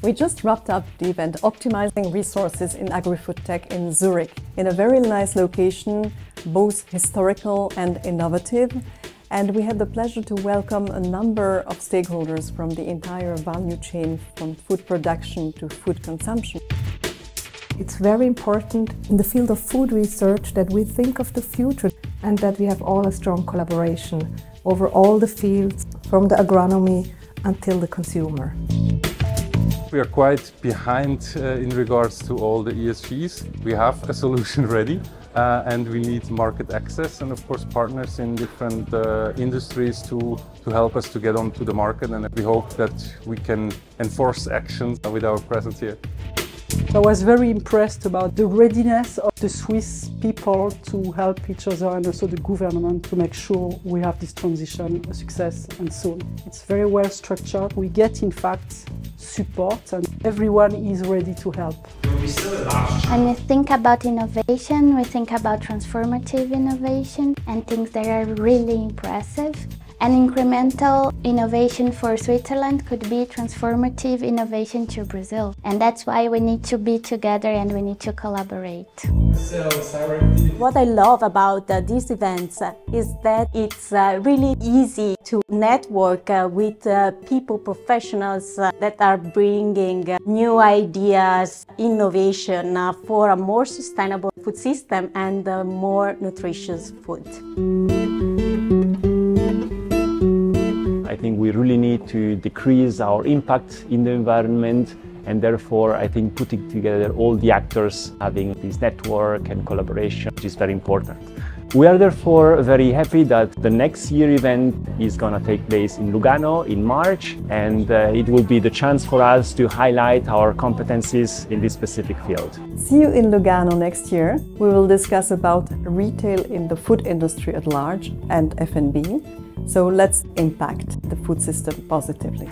We just wrapped up the event Optimizing Resources in Agri-Food Tech in Zurich, in a very nice location, both historical and innovative. And we had the pleasure to welcome a number of stakeholders from the entire value chain, from food production to food consumption. It's very important in the field of food research that we think of the future and that we have all a strong collaboration over all the fields, from the agronomy until the consumer. We are quite behind uh, in regards to all the ESGs. We have a solution ready uh, and we need market access and of course partners in different uh, industries to, to help us to get onto the market and we hope that we can enforce actions with our presence here. I was very impressed about the readiness of the Swiss people to help each other and also the government to make sure we have this transition a success and soon. It's very well structured. We get in fact support and everyone is ready to help. When we think about innovation, we think about transformative innovation and things that are really impressive. An incremental innovation for Switzerland could be transformative innovation to Brazil. And that's why we need to be together and we need to collaborate. What I love about uh, these events uh, is that it's uh, really easy to network uh, with uh, people, professionals uh, that are bringing new ideas, innovation for a more sustainable food system and more nutritious food. I think we really need to decrease our impact in the environment and therefore I think putting together all the actors having this network and collaboration is very important. We are therefore very happy that the next year event is going to take place in Lugano in March and uh, it will be the chance for us to highlight our competencies in this specific field. See you in Lugano next year. We will discuss about retail in the food industry at large and F&B. So let's impact the food system positively.